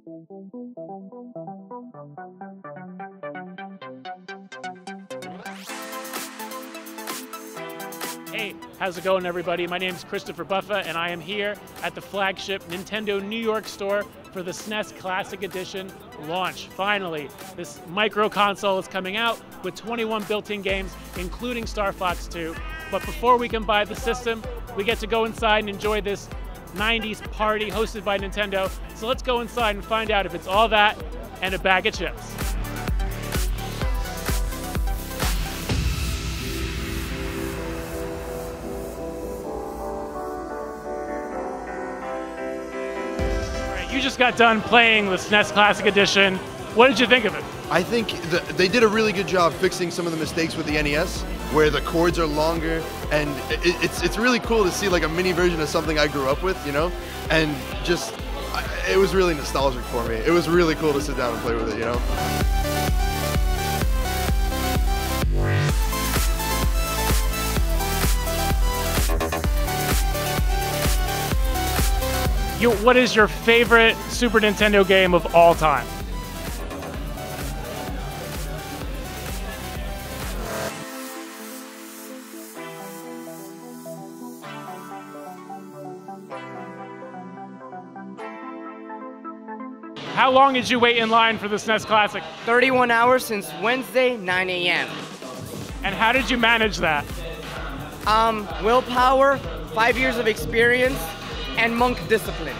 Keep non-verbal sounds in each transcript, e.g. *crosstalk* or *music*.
Hey, how's it going, everybody? My name is Christopher Buffa, and I am here at the flagship Nintendo New York store for the SNES Classic Edition launch. Finally, this micro console is coming out with 21 built-in games, including Star Fox 2. But before we can buy the system, we get to go inside and enjoy this 90s party hosted by Nintendo. So let's go inside and find out if it's all that and a bag of chips. You just got done playing the SNES Classic Edition. What did you think of it? I think the, they did a really good job fixing some of the mistakes with the NES, where the chords are longer, and it, it's it's really cool to see like a mini version of something I grew up with, you know, and just it was really nostalgic for me. It was really cool to sit down and play with it, you know. You, what is your favorite Super Nintendo game of all time? How long did you wait in line for this SNES Classic? 31 hours since Wednesday, 9 a.m. And how did you manage that? Um, willpower, five years of experience, and monk discipline.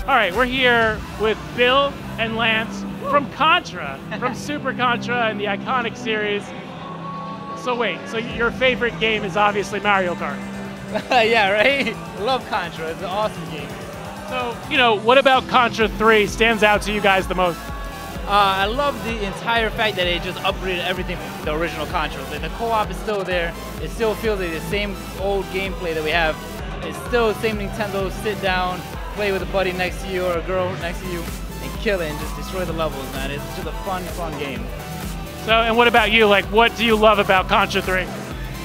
All right, we're here with Bill and Lance from Contra, from *laughs* Super Contra and the iconic series. So wait, so your favorite game is obviously Mario Kart. *laughs* yeah, right? Love Contra. It's an awesome game. So, you know, what about Contra 3 stands out to you guys the most? Uh, I love the entire fact that they just upgraded everything from the original Contra. Like the co-op is still there. It still feels like the same old gameplay that we have. It's still the same Nintendo sit down, play with a buddy next to you or a girl next to you, and kill it and just destroy the levels, man. It's just a fun, fun game. So, and what about you? Like, what do you love about Contra 3?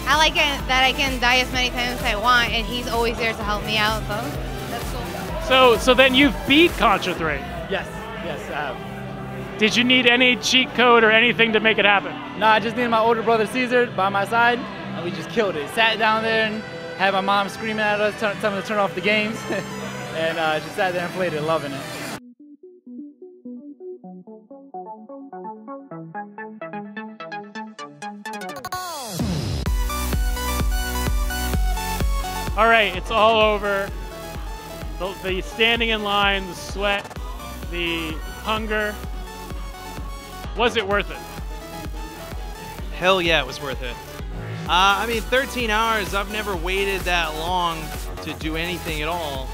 I like it that I can die as many times as I want, and he's always there to help me out. So that's cool. So, so then you've beat Contra 3. Yes, yes, I have. Did you need any cheat code or anything to make it happen? No, I just needed my older brother Caesar by my side, and we just killed it. Sat down there and had my mom screaming at us, telling me to turn off the games, *laughs* and uh, just sat there and played it, loving it. All right, it's all over. The, the standing in line, the sweat, the hunger. Was it worth it? Hell yeah, it was worth it. Uh, I mean, 13 hours, I've never waited that long to do anything at all.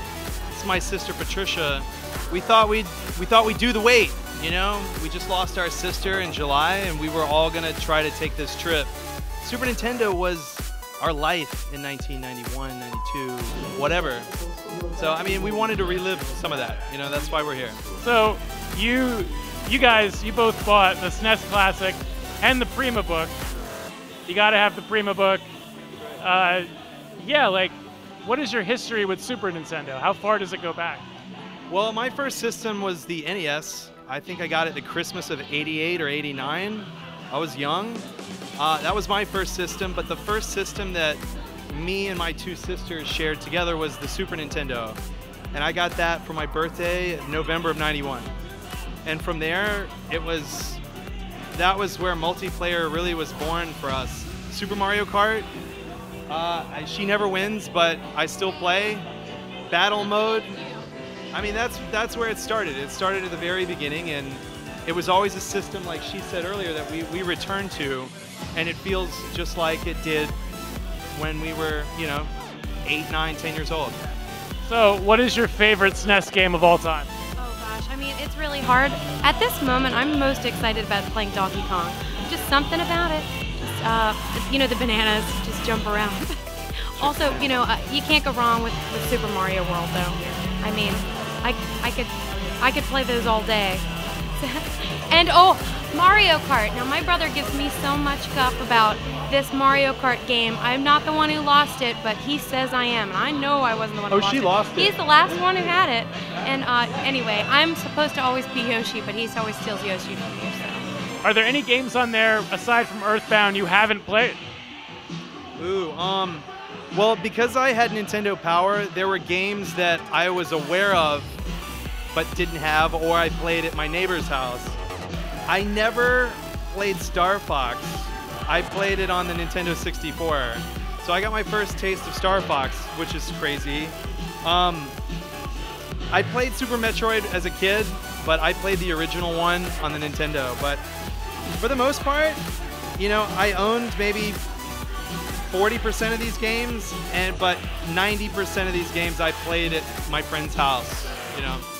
It's my sister Patricia. We thought we'd we thought we'd do the wait, you know? We just lost our sister in July and we were all gonna try to take this trip. Super Nintendo was our life in 1991, 92, whatever. So I mean, we wanted to relive some of that. You know, that's why we're here. So, you, you guys, you both bought the SNES Classic and the Prima book. You got to have the Prima book. Uh, yeah, like, what is your history with Super Nintendo? How far does it go back? Well, my first system was the NES. I think I got it the Christmas of 88 or 89. I was young. Uh, that was my first system, but the first system that me and my two sisters shared together was the Super Nintendo. And I got that for my birthday, November of 91. And from there, it was, that was where multiplayer really was born for us. Super Mario Kart, uh, she never wins, but I still play. Battle mode, I mean, that's that's where it started. It started at the very beginning, and it was always a system, like she said earlier, that we, we returned to, and it feels just like it did when we were, you know, eight, nine, ten years old. So, what is your favorite SNES game of all time? Oh gosh, I mean, it's really hard. At this moment, I'm most excited about playing Donkey Kong. Just something about it. Just, uh, you know, the bananas just jump around. *laughs* also, you know, uh, you can't go wrong with, with Super Mario World, though. I mean, I, I could I could play those all day. *laughs* and oh, Mario Kart. Now, my brother gives me so much guff about this Mario Kart game. I'm not the one who lost it, but he says I am, and I know I wasn't the one who Oh, lost she lost it. He's the last one who had it. And uh, anyway, I'm supposed to always be Yoshi, but he always steals Yoshi from me, so. Are there any games on there aside from Earthbound you haven't played? Ooh, um, well, because I had Nintendo Power, there were games that I was aware of but didn't have, or I played at my neighbor's house. I never played Star Fox. I played it on the Nintendo 64. So I got my first taste of Star Fox, which is crazy. Um, I played Super Metroid as a kid, but I played the original one on the Nintendo. But for the most part, you know, I owned maybe 40% of these games, and but 90% of these games I played at my friend's house. You know.